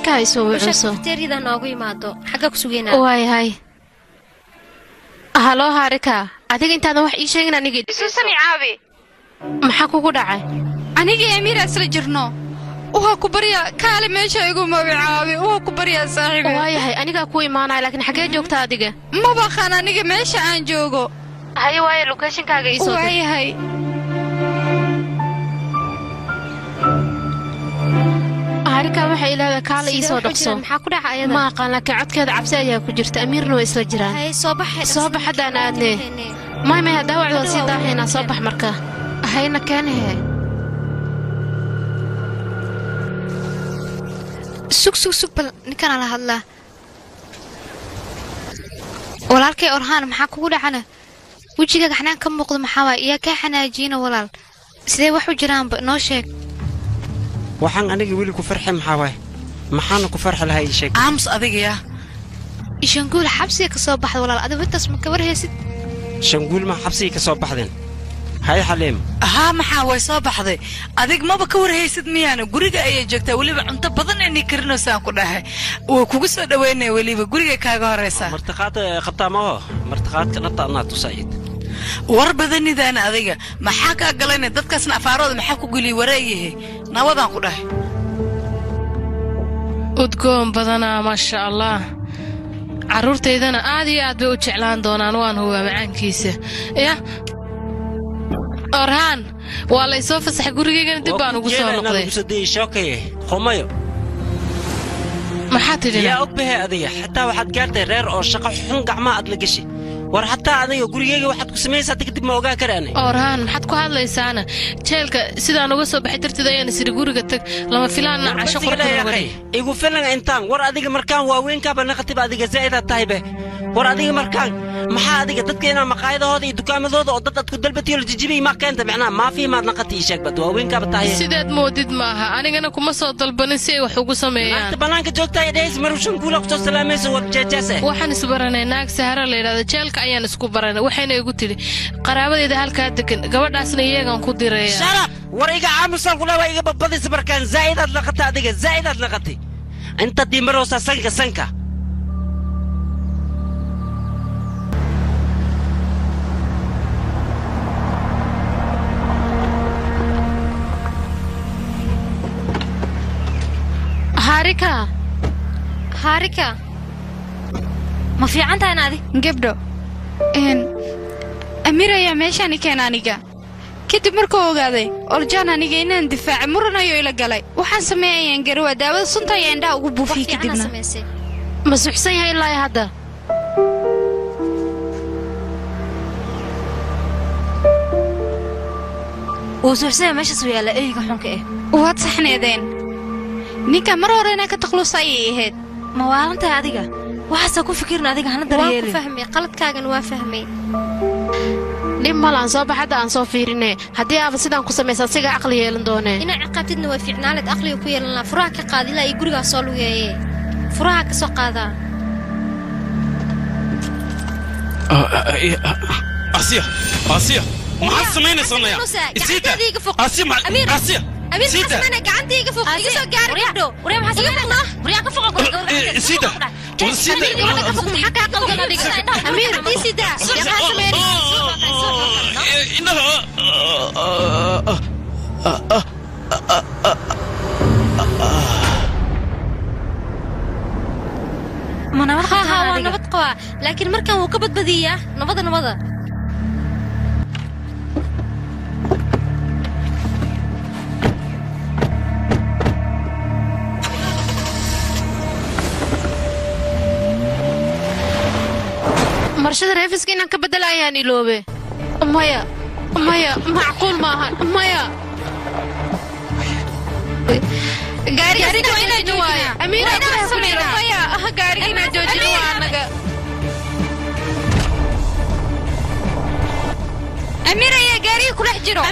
harika hayso waayahay haloo harika. Adiga intaadan wax ii sheegin anigii susani caabi. Maxaa kugu dhacay? Anigii amiira isla jirno. Waa ku baryaa kaale meesha igu magacaabi waa ku baryaa saaxiibi. Waayahay anigaa kuu imaanaya laakiin xaggee joogta adiga? Ma baqaan aniga meesha aan joogo. Haye waaye lokeeshinkaaga iisoo dir waayahay waxay ilaadaa kaala dhaqso. Ku dhaca ayada? Ma aqaan laakiin codkeeda cabsi ayaa ku jirta. Amiirna waa isla jiraan. Soo soo bax haddaan aadne may may daawacdood sii daahaynaa soo bax marka. Hayna keenahe sug sug sug bal ninkanaa la hadlaa walaalkay orhaan maxaa kugu dhacana? Wejigaaga xanaan ka muuqdo maxaa waay? Iyaa kaa xanaajiyina walaal. Sidee wax u jiraanba? Noo sheeg waxaan aniga weli ku farxi maxaa waay maxaana ku farxi lahaa ii sheeg. Aamus adigaya ishanguul xabsiga ka soo baxda walaal adigu intaas ma ka warhaysid shanguul ma xabsigii ka soo baxdeen? Hay xaliim haa maxaa way soo baxday? Adig maba ka warhaysid miyaana? Guriga ayay joogtaa weliba cunto badan inay karinaysaan ku dhahay. Wuu kugu soo dhoweynaya weliba gurigay kaaga horraysaa martiqaad qabtaa maho martiqaadka dhabta adnaa tusaayid war badanidaan adiga. Maxaa kaa galayna? Dadkaasna afaarooda maxaa ku geliy wareeyahe nawadaan ku dhahay udgoon badanaa maasha allah carruurtaydana aad iyo aad bay u jeclaan doonaan waan hubaa macaankiisa. Yah orhaan waa lay soo fasaxay gurigaygana dib baan ugu soo noqday. shookaye. Qomayo maxaa tidhi? Yaa og bahe adiga xataa waxaad gaartay reer oo shaqo xun gacmaha aad la gashi war xataa adiga gurigeyga waxaad ku samaysaa kadib ma ogaa karaane orhaan maxaad ku hadlaysaana? Jeelka sidaan uga soo baxay darteed ayaan isiri guriga tag lama filaanna casho qorkawari igu filan intaan war adiga markaan waaweynkaaba naqatiba adiga zaa'idaad tahay be. War adiga markaan maxaa adiga dadka inaa maqaayadahooda iyo dukaamadooda oo dad aad ku dalbatiyo la jijibiyay maa keenta macnaha maafii maad naqati ii sheeg bad waaweynkaaba tahay. Sideed moodid maaha anigana kuma soo dalbanin si ay wax ugu sameeyaan. Maanta banaanka joogtaa ee dhehaysa marushan guula ku soo salaamaysa war jeejaase waxaan isbaranay naag sahara la yidhahdo jeelka ayaan isku baranay waxayna igu tidhi qaraabadeeda halkaa degan gabadhaasna iyagaan ku diraya sharab war iga aamusaan kula waa iga badbadaysa markaan zaa'idaad naqata adiga zaa'idaad naqati inta dimaroosa sanka sanka harika. Haarika ma fiican tahan adig gebdho amiir ayaa meeshaani keena aniga. Kadib markuu ogaaday orjaan aniga inaan difaacay muran ayuu ila galay. Waxaan sameey ayaan garawaa daawada sunta ayaa indhaha ugu buufiyey kadibna. ma suxsan yahay ilaa hadda? Wuu suxsanya meeshaas u yaalla eyga xunka eh. Waad saxneedeen ninka mar hore inaan ka takluusa ayay ahayd? Ma waalantahay adiga? Waxaasaa ku fikirin adiga hana waan ku daryeelin. fahmay qaladkaagan waa fahmay. Dhib mal aan soo bax hadda aan soo fiirine. Haddii aaba sidaan ku samaysa asiga caqli yeelan doonee inaa ciqaabtidna waa fiicnaaleed aqliga ku yeelan lahaa. Furaha ka qaad ilaa iyo gurigaa soo lugeeye furaha ka soo qaadaa asiya asiya maxaad samaynaysaa naya Musa, isiita gacantaadiiga foq. asiya ma Amiir. asiya amiir maxaa isiita samayna gacantayga foq iga soo gaar gabdho iga foqno waryaa ka foqo isiita war isiita amiir haddii sidaa maxaa sameynay inaha ma nabad ha ha qabtaan waa adiga nabad qabaa laakiin markan wuu ka badbadiyaa nabada nabada marshada reefiska inaan ka beddela ayaan iloobe maya maya macquul maahan maya. Amiir ayaa gaariga ku dhex jiro